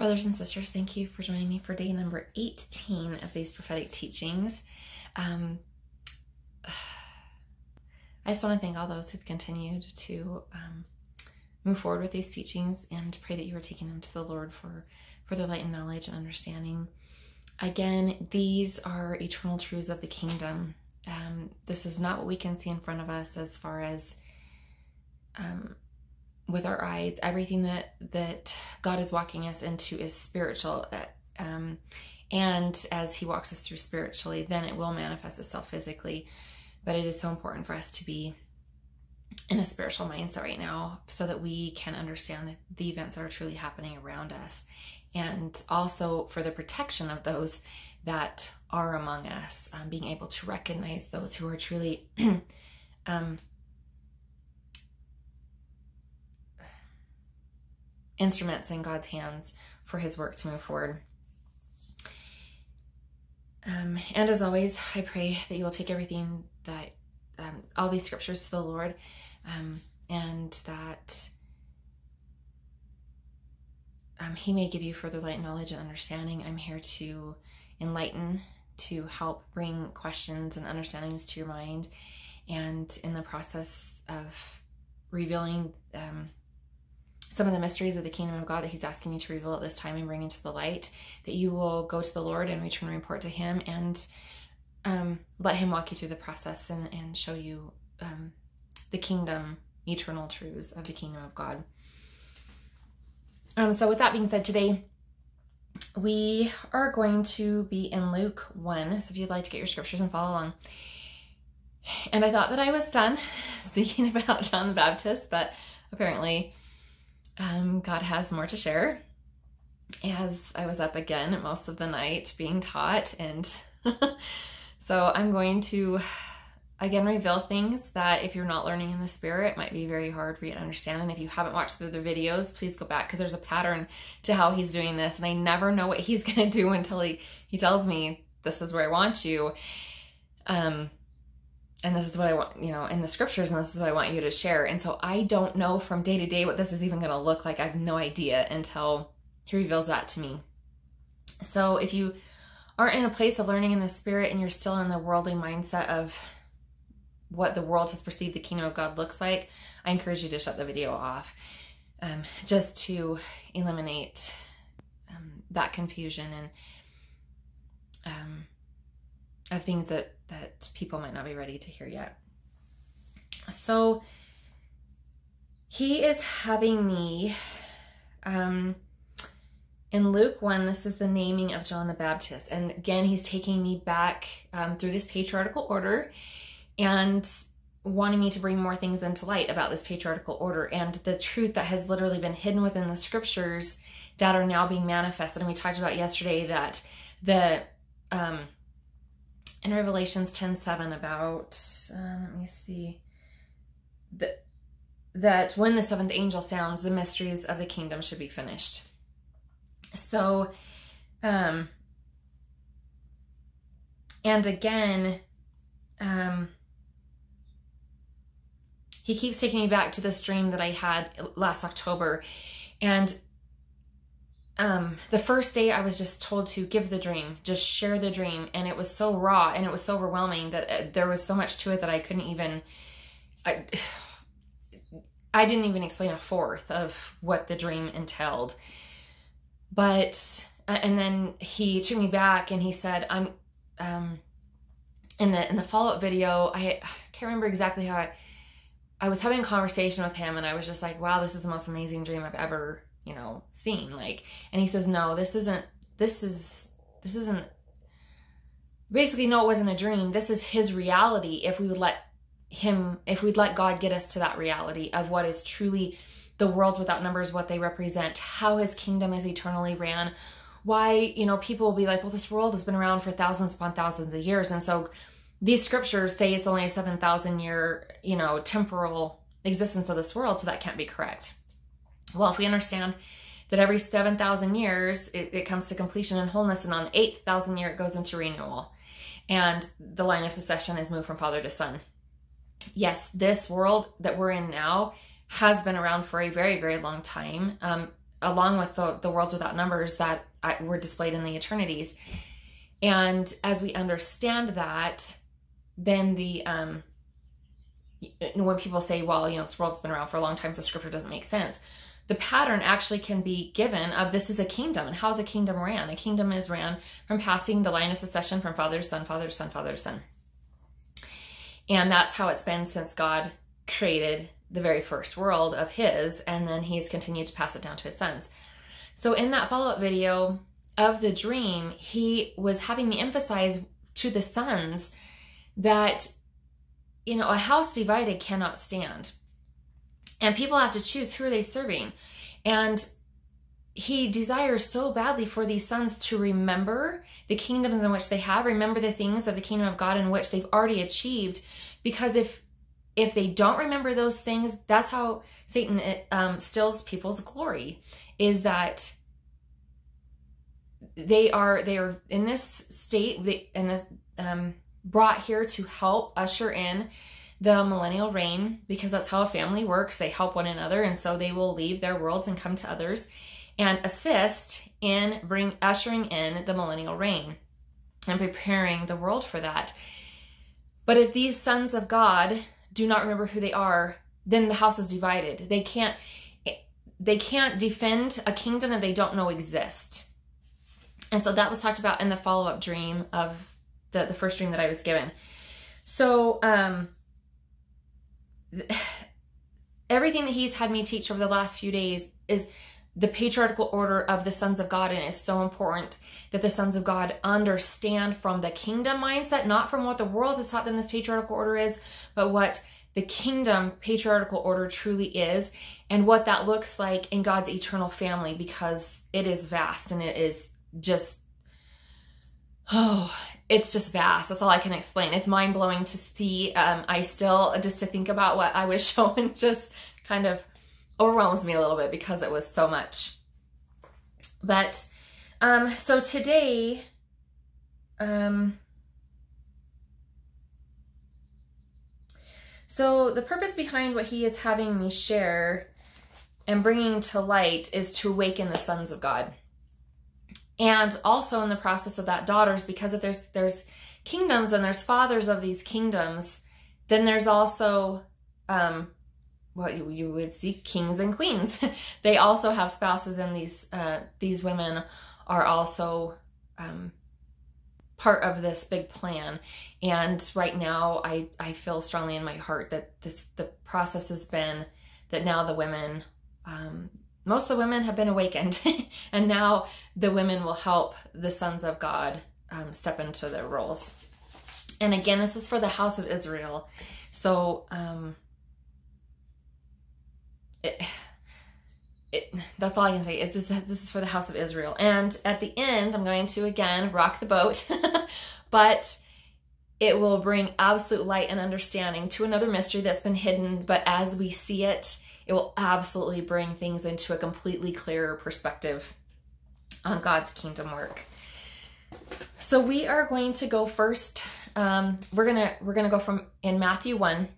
Brothers and sisters, thank you for joining me for day number 18 of these prophetic teachings. Um, I just want to thank all those who've continued to um, move forward with these teachings and pray that you are taking them to the Lord for, for their light and knowledge and understanding. Again, these are eternal truths of the kingdom. Um, this is not what we can see in front of us as far as um, with our eyes. Everything that that God is walking us into is spiritual. Uh, um, and as He walks us through spiritually, then it will manifest itself physically. But it is so important for us to be in a spiritual mindset right now so that we can understand the, the events that are truly happening around us. And also for the protection of those that are among us, um, being able to recognize those who are truly um, instruments in God's hands for his work to move forward. Um, and as always, I pray that you will take everything that, um, all these scriptures to the Lord, um, and that um, He may give you further light, knowledge, and understanding. I'm here to enlighten, to help bring questions and understandings to your mind, and in the process of revealing um, some of the mysteries of the kingdom of God that He's asking me to reveal at this time and bring into the light, that you will go to the Lord and return report to Him and um, let Him walk you through the process and, and show you um, the kingdom, eternal truths of the kingdom of God. Um, so, with that being said, today we are going to be in Luke 1. So, if you'd like to get your scriptures and follow along. And I thought that I was done speaking about John the Baptist, but apparently um, God has more to share. As I was up again most of the night being taught, and so I'm going to again reveal things that if you're not learning in the spirit might be very hard for you to understand. And if you haven't watched the other videos please go back because there's a pattern to how he's doing this. And i never know what he's going to do until he he tells me this is where i want you. Um and this is what I want, you know, in the scriptures, and this is what I want you to share. And so I don't know from day to day what this is even going to look like. I have no idea until he reveals that to me. So if you aren't in a place of learning in the spirit and you're still in the worldly mindset of what the world has perceived the kingdom of God looks like, I encourage you to shut the video off um, just to eliminate um, that confusion and um, of things that that people might not be ready to hear yet. So he is having me um in Luke 1, this is the naming of John the Baptist. And again, he's taking me back um, through this patriarchal order and wanting me to bring more things into light about this patriarchal order and the truth that has literally been hidden within the scriptures that are now being manifested. And we talked about yesterday that the um, in Revelations 10 7 about, uh, let me see, that, that when the seventh angel sounds, the mysteries of the kingdom should be finished. So, um, and again, um, he keeps taking me back to this dream that I had last October. And um, the first day I was just told to give the dream, just share the dream. And it was so raw and it was so overwhelming that uh, there was so much to it that I couldn't even, I, I didn't even explain a fourth of what the dream entailed. But, uh, and then he took me back and he said, I'm, um, in the, in the follow-up video, I, I can't remember exactly how I, I was having a conversation with him and I was just like, wow, this is the most amazing dream I've ever you know, seen. Like, and he says, no, this isn't, this is, this isn't, basically, no, it wasn't a dream. This is his reality if we would let him, if we'd let God get us to that reality of what is truly the worlds without numbers, what they represent, how his kingdom is eternally ran. Why, you know, people will be like, well, this world has been around for thousands upon thousands of years. And so these scriptures say it's only a 7,000 year, you know, temporal existence of this world. So that can't be correct. Well, if we understand that every 7,000 years it, it, comes to completion and wholeness, and on the 8,000 year it goes into renewal, and the line of succession is moved from father to son. Yes, this world that we're in now has been around for a very, very long time. Um, along with the, the worlds without numbers that were displayed in the eternities. And as we understand that, then the um, when people say, well, you know, this world's been around for a long time, so scripture doesn't make sense. The pattern actually can be given of this is a kingdom. And how's a kingdom ran? A kingdom is ran from passing the line of succession from father to son, father to son, father to son. And that's how it's been since God created the very first world of his, and then he's continued to pass it down to his sons. So in that follow-up video of the dream, he was having me emphasize to the sons that you know, a house divided cannot stand. And people have to choose who are they serving. And he desires so badly for these sons to remember the kingdoms in which they have, remember the things of the kingdom of God in which they've already achieved. Because if if they don't remember those things, that's how Satan um, steals people's glory. Is that they are they are in this state, they, in this um, brought here to help usher in the millennial reign because that's how a family works. They help one another, and so they will leave their worlds and come to others and assist in bring ushering in the millennial reign and preparing the world for that. But if these sons of God do not remember who they are, then the house is divided. They can't they can't defend a kingdom that they don't know exist. And so that was talked about in the follow-up dream of the, the first dream that I was given. So, um, everything that he's had me teach over the last few days is the patriarchal order of the sons of God, and it is so important that the sons of God understand from the kingdom mindset, not from what the world has taught them this patriarchal order is, but what the kingdom patriarchal order truly is, and what that looks like in God's eternal family, because it is vast and it is just oh, it's just vast. That's all I can explain. It's mind blowing to see. Um, I still, just to think about what I was showing, just kind of overwhelms me a little bit because it was so much. But, um, so today, um, so the purpose behind what he is having me share and bringing to light is to awaken the sons of God and also in the process of that daughters because if there's there's kingdoms and there's fathers of these kingdoms then there's also um what you, you would see kings and queens. They also have spouses and these uh these women are also um part of this big plan. And right now i i feel strongly in my heart that this the process has been that now the women um, most of the women have been awakened, and now the women will help the sons of God um, step into their roles. And again, this is for the house of Israel. So, um, it, it, that's all I can say. It's, this is for the house of Israel. And at the end, I'm going to again rock the boat, but it will bring absolute light and understanding to another mystery that's been hidden. But as we see it, it will absolutely bring things into a completely clearer perspective on God's kingdom work. So we are going to go first. Um, we're gonna we're gonna go from in Matthew one,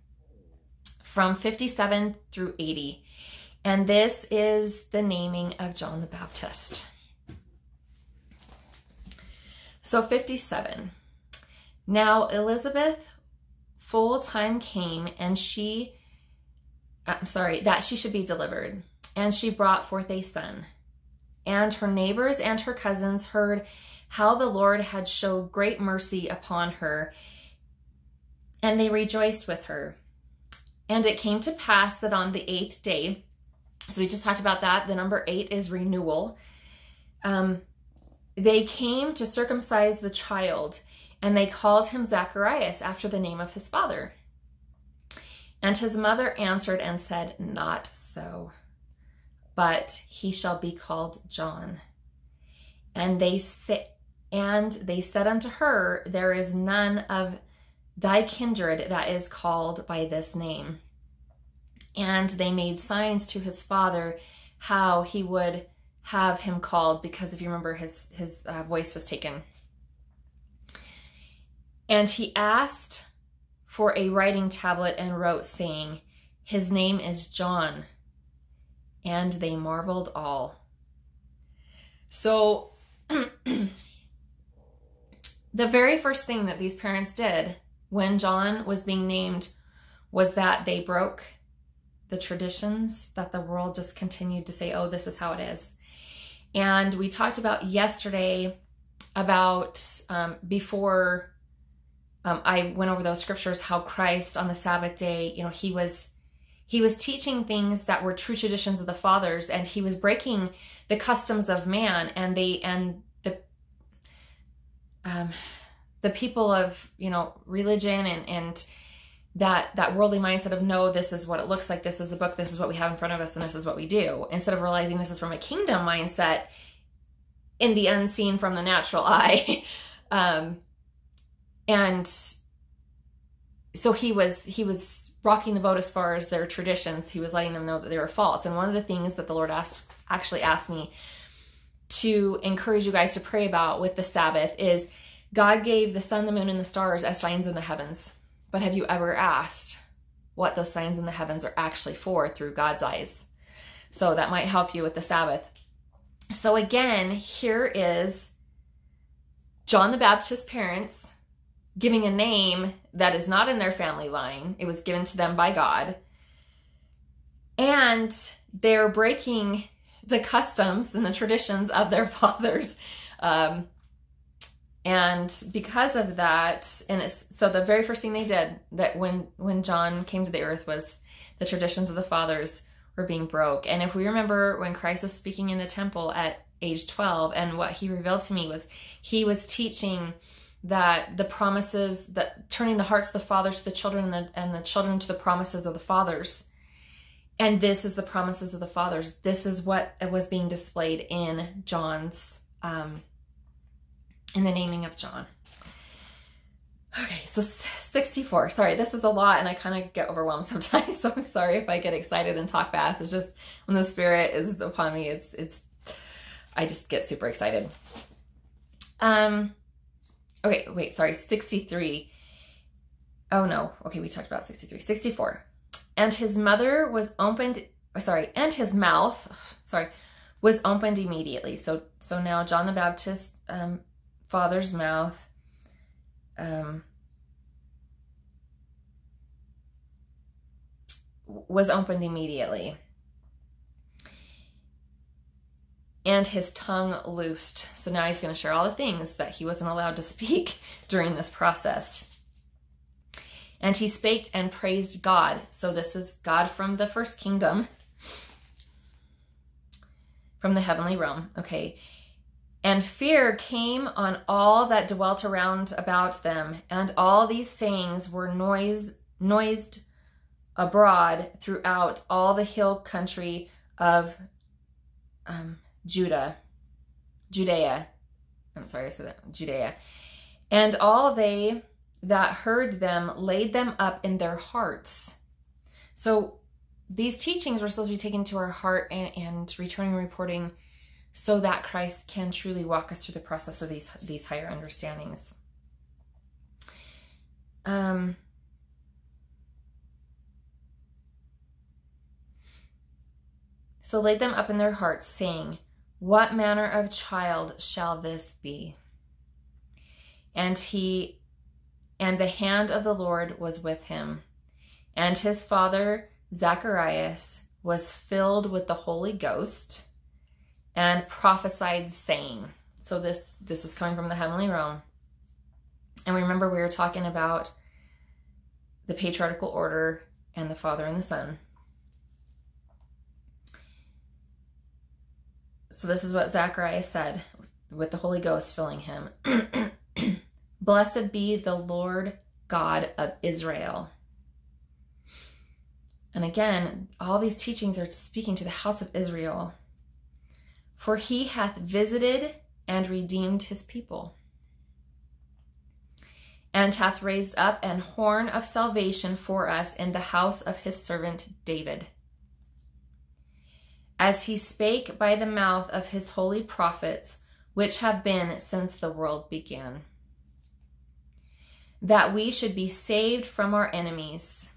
from fifty seven through eighty, and this is the naming of John the Baptist. So fifty seven. Now Elizabeth full time came, and she I'm sorry, that she should be delivered. And she brought forth a son. And her neighbors and her cousins heard how the Lord had showed great mercy upon her, and they rejoiced with her. And it came to pass that on the eighth day, so we just talked about that, the number eight is renewal. Um, they came to circumcise the child, and they called him Zacharias after the name of his father. And his mother answered and said, Not so, but he shall be called John. And they and they said unto her, There is none of thy kindred that is called by this name. And they made signs to his father how he would have him called, because if you remember, his his uh, voice was taken. And he asked for a writing tablet and wrote, saying, His name is John. And they marveled all. So, the very first thing that these parents did when John was being named was that they broke the traditions that the world just continued to say, oh, this is how it is. And we talked about yesterday about um, before um, I went over those scriptures how Christ on the Sabbath day, you know, he was he was teaching things that were true traditions of the fathers, and he was breaking the customs of man, and they and the um, the people of you know religion and and that that worldly mindset of no this is what it looks like this is a book this is what we have in front of us and this is what we do instead of realizing this is from a kingdom mindset in the unseen from the natural eye. Um and so he was he was rocking the boat as far as their traditions. He was letting them know that they were false. And one of the things that the lord asked actually asked me to encourage you guys to pray about with the sabbath is god gave the sun the moon and the stars as signs in the heavens. But have you ever asked what those signs in the heavens are actually for through god's eyes? So that might help you with the sabbath. So again here is john the baptist's parents giving a name that is not in their family line. It was given to them by God. And they're breaking the customs and the traditions of their fathers. Um, and because of that, and so the very first thing they did that when when John came to the earth was the traditions of the fathers were being broke. And if we remember when Christ was speaking in the temple at age 12, and what he revealed to me was he was teaching that the promises that turning the hearts of the fathers to the children and the, and the children to the promises of the fathers. And this is the promises of the fathers. This is what was being displayed in john's um, in the naming of john. Okay so 64 sorry this is a lot and i kind of get overwhelmed sometimes so i'm sorry if i get excited and talk fast. It's just when the spirit is upon me it's it's i just get super excited. Um Okay, wait, sorry, 63. Oh no, okay, we talked about 63. 64. And his mother was opened, sorry, and his mouth, sorry, was opened immediately. So so now John the Baptist, um, father's mouth, um, was opened immediately. And his tongue loosed. So now he's going to share all the things that he wasn't allowed to speak during this process. And he spake and praised God. So this is God from the first kingdom, from the heavenly realm. Okay. And fear came on all that dwelt around about them, and all these sayings were noise, noised abroad throughout all the hill country of um, Judah, Judea. I'm sorry, I said that. Judea. And all they that heard them laid them up in their hearts. So these teachings were supposed to be taken to our heart and, and returning and reporting so that Christ can truly walk us through the process of these these higher understandings. Um, so laid them up in their hearts, saying, what manner of child shall this be? And he, and the hand of the Lord was with him. And his father, Zacharias, was filled with the Holy Ghost and prophesied saying, so this, this was coming from the heavenly realm. And remember, we were talking about the patriarchal order and the Father and the Son. So this is what Zacharias said with the Holy Ghost filling him. Blessed be the Lord God of Israel. And again, all these teachings are speaking to the house of Israel. For he hath visited and redeemed his people, and hath raised up an horn of salvation for us in the house of his servant David as he spake by the mouth of his holy prophets, which have been since the world began. That we should be saved from our enemies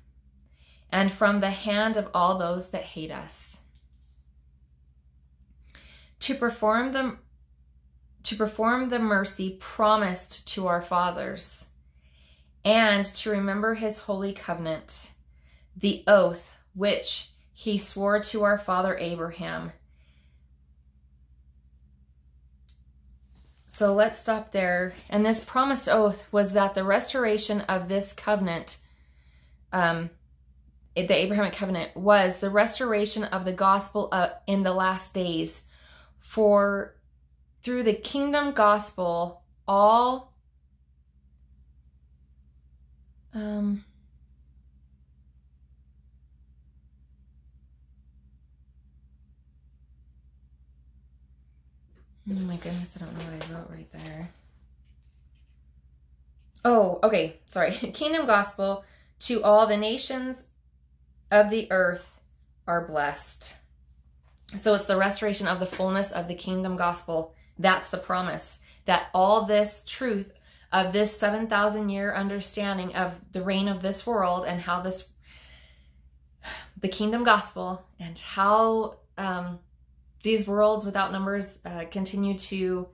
and from the hand of all those that hate us. To perform the to perform the mercy promised to our fathers, and to remember his holy covenant, the oath which he swore to our father Abraham. So let's stop there. And this promised oath was that the restoration of this covenant, um, the Abrahamic covenant, was the restoration of the gospel uh, in the last days for through the kingdom gospel, all um, Oh my goodness, I don't know what I wrote right there. Oh, okay, sorry. Kingdom gospel to all the nations of the earth are blessed. So it's the restoration of the fullness of the kingdom gospel that's the promise that all this truth of this 7,000 year understanding of the reign of this world and how this, the kingdom gospel, and how um, these worlds without numbers uh, continue to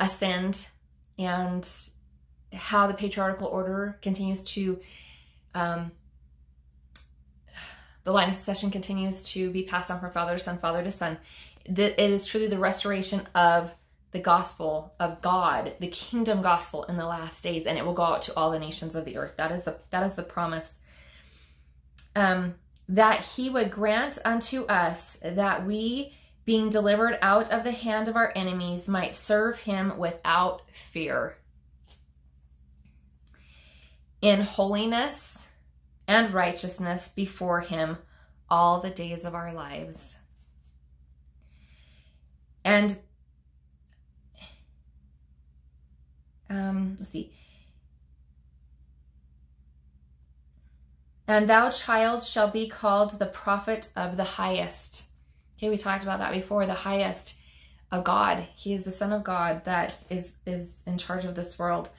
ascend, and how the patriarchal order continues to, um, the line of succession continues to be passed on from father to son, father to son it is truly the restoration of the gospel of God, the kingdom gospel in the last days, and it will go out to all the nations of the earth. That is the that is the promise. Um, that he would grant unto us that we, being delivered out of the hand of our enemies, might serve him without fear. In holiness and righteousness before him all the days of our lives. And um, let's see. And thou, child, shall be called the prophet of the highest. Okay, we talked about that before. The highest of God. He is the Son of God that is, is in charge of this world.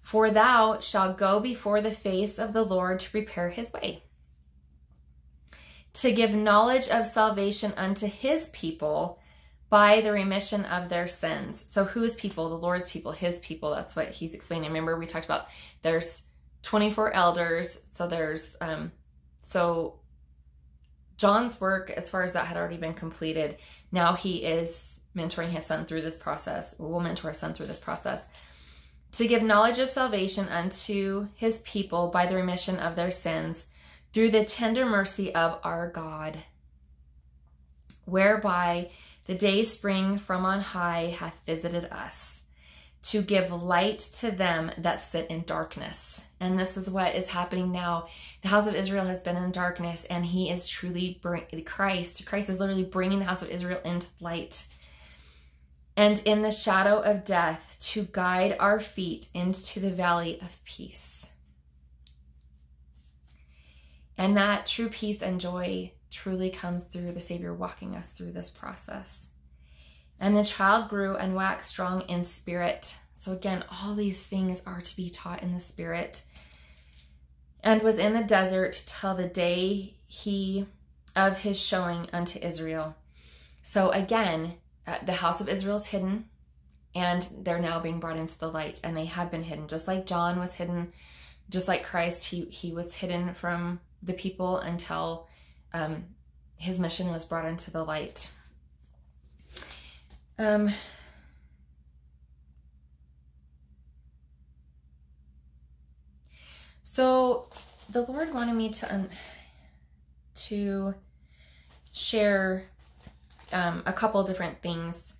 For thou shalt go before the face of the Lord to prepare his way, to give knowledge of salvation unto his people by the remission of their sins. So whose people? The Lord's people, his people. That's what he's explaining. Remember we talked about there's 24 elders. So there's um so John's work as far as that had already been completed. Now he is mentoring his son through this process. Will mentor his son through this process. To give knowledge of salvation unto his people by the remission of their sins through the tender mercy of our God, whereby the day spring from on high hath visited us to give light to them that sit in darkness. And this is what is happening now. The house of Israel has been in darkness, and he is truly bring, Christ. Christ is literally bringing the house of Israel into light. And in the shadow of death, to guide our feet into the valley of peace. And that true peace and joy truly comes through the Savior walking us through this process. And the child grew and waxed strong in spirit. So, again, all these things are to be taught in the spirit. And was in the desert till the day he of his showing unto Israel. So, again, uh, the house of Israel is hidden and they're now being brought into the light and they have been hidden just like John was hidden just like Christ he he was hidden from the people until um, his mission was brought into the light. Um, so the Lord wanted me to um, to share um, a couple different things.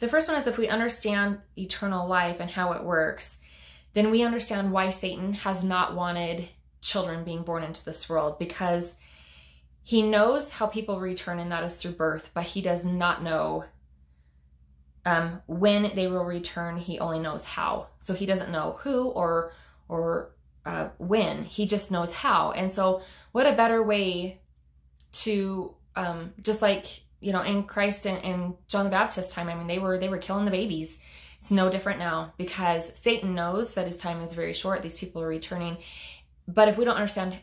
The first one is if we understand eternal life and how it works, then we understand why Satan has not wanted children being born into this world because he knows how people return, and that is through birth, but he does not know um, when they will return. He only knows how. So he doesn't know who or or uh, when. He just knows how. And so, what a better way to um, just like you know in Christ and, and John the Baptist time. I mean, they were they were killing the babies. It's no different now because Satan knows that his time is very short. These people are returning, but if we don't understand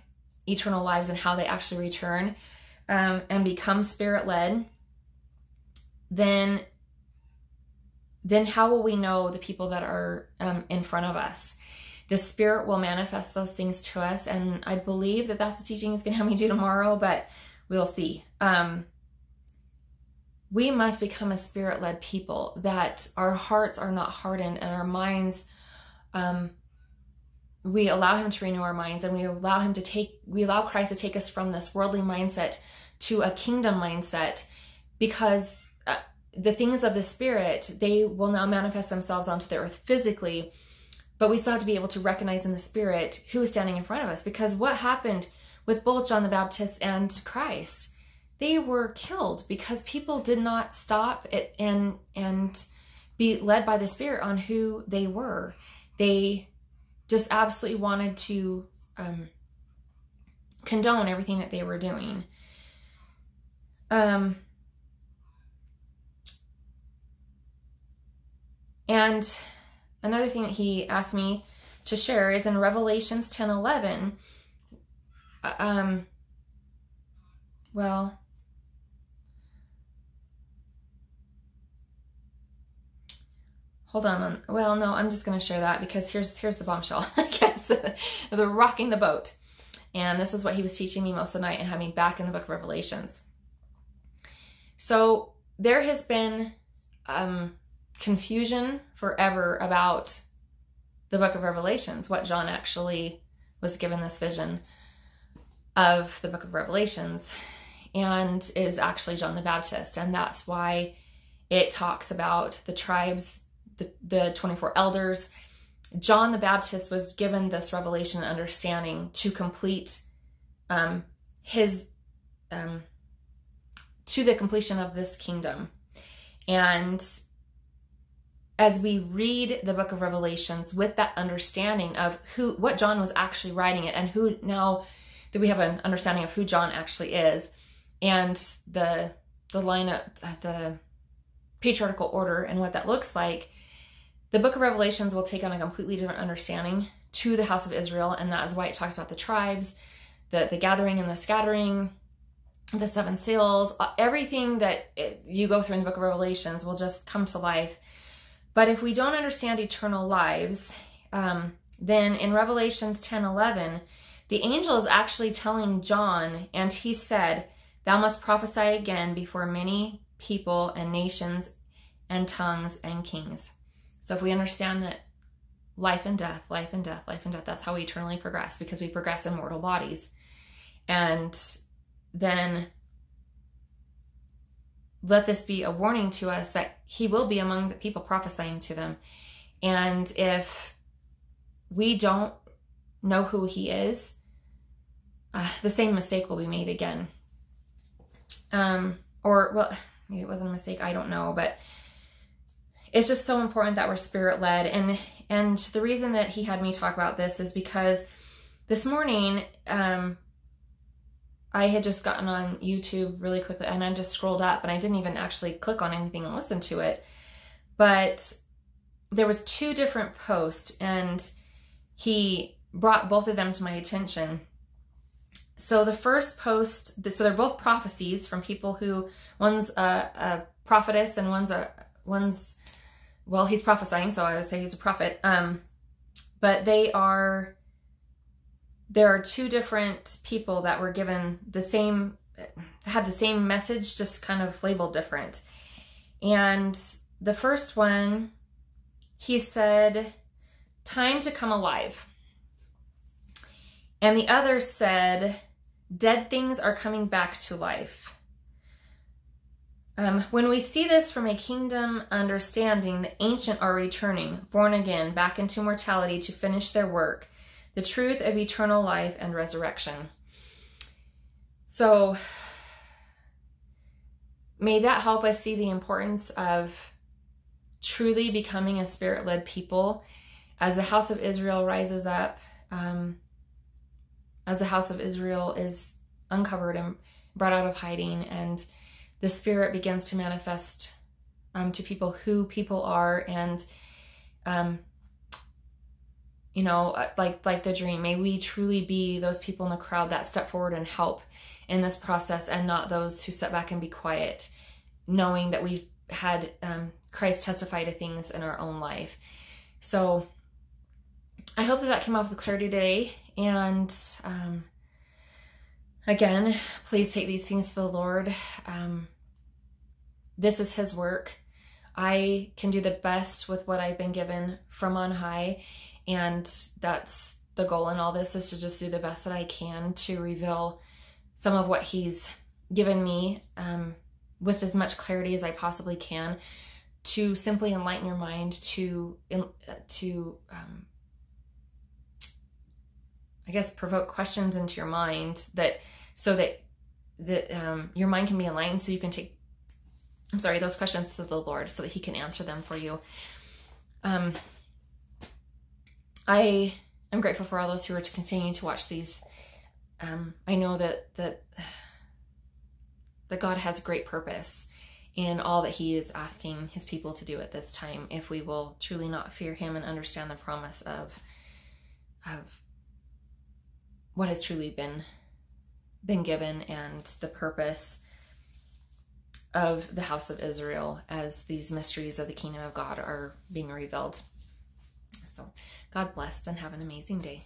eternal lives and how they actually return um, and become spirit led, then then how will we know the people that are um, in front of us? The Spirit will manifest those things to us, and I believe that that's the teaching He's going to have me do tomorrow, but we'll see. Um, we must become a spirit led people, that our hearts are not hardened and our minds, um, we allow Him to renew our minds and we allow Him to take, we allow Christ to take us from this worldly mindset to a kingdom mindset because uh, the things of the Spirit, they will now manifest themselves onto the earth physically. But we still have to be able to recognize in the Spirit who is standing in front of us because what happened with both John the Baptist and Christ? they were killed because people did not stop it and and be led by the spirit on who they were they just absolutely wanted to um, condone everything that they were doing um, and another thing that he asked me to share is in revelations 10 11 uh, um well hold on. Well, no, I'm just going to share that because here's here's the bombshell. I guess the rocking the boat, and this is what he was teaching me most of the night and me back in the Book of Revelations. So there has been um, confusion forever about the Book of Revelations, what John actually was given this vision of the Book of Revelations, and is actually John the Baptist, and that's why it talks about the tribes the, the 24 elders. John the Baptist was given this revelation and understanding to complete um, his, um, to the completion of this kingdom. And as we read the book of Revelations with that understanding of who, what John was actually writing it, and who now that we have an understanding of who John actually is, and the the line of the patriarchal order and what that looks like, the book of Revelations will take on a completely different understanding to the house of Israel, and that is why it talks about the tribes, the, the gathering and the scattering, the seven seals, uh, everything that it, you go through in the book of Revelations will just come to life. But if we don't understand eternal lives, um, then in Revelations 10 11, the angel is actually telling John, and he said, Thou must prophesy again before many people and nations and tongues and kings. So if we understand that life and death, life and death, life and death, that's how we eternally progress because we progress in mortal bodies. And then let this be a warning to us that he will be among the people prophesying to them. And if we don't know who he is, uh, the same mistake will be made again. Um, or, well, maybe it wasn't a mistake, I don't know, but it's just so important that we're spirit led. And and the reason that he had me talk about this is because this morning, um, I had just gotten on YouTube really quickly and I just scrolled up and I didn't even actually click on anything and listen to it. But there was two different posts and he brought both of them to my attention. So the first post, so they're both prophecies from people who one's a, a prophetess and one's a one's well, he's prophesying, so I would say he's a prophet. Um, but they are, there are two different people that were given the same, had the same message, just kind of labeled different. And the first one, he said, time to come alive. And the other said, dead things are coming back to life. Um, when we see this from a kingdom understanding, the ancient are returning, born again, back into mortality to finish their work, the truth of eternal life and resurrection. So, may that help us see the importance of truly becoming a spirit led people as the house of Israel rises up, um, as the house of Israel is uncovered and brought out of hiding and the spirit begins to manifest um, to people who people are and um, you know uh, like like the dream may we truly be those people in the crowd that step forward and help in this process and not those who step back and be quiet knowing that we've had um, Christ testify to things in our own life. So I hope that that came off with clarity today. And um, again, please take these things to the Lord. Um, this is His work. I can do the best with what I've been given from on high. And that's the goal in all this is to just do the best that I can to reveal some of what He's given me um, with as much clarity as I possibly can to simply enlighten your mind to to um, I guess provoke questions into your mind that so that that um, your mind can be enlightened so you can take I'm sorry those questions to the Lord so that He can answer them for you. Um, I am grateful for all those who are to continue to watch these. Um, I know that that that God has a great purpose in all that he is asking his people to do at this time if we will truly not fear him and understand the promise of of what has truly been been given and the purpose of the house of Israel as these mysteries of the kingdom of God are being revealed. So, God bless and have an amazing day.